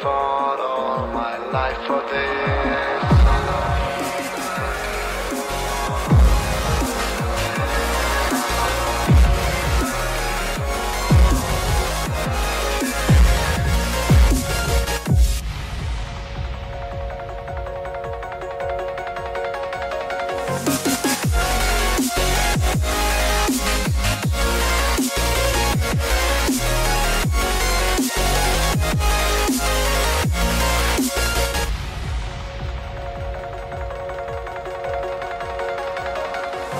fought all my life for this.